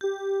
you